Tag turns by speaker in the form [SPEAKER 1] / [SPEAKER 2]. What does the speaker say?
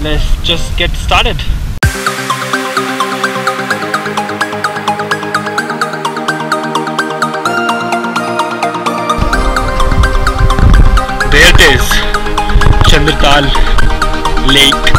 [SPEAKER 1] let's just get started. There it is, Chandratal Lake.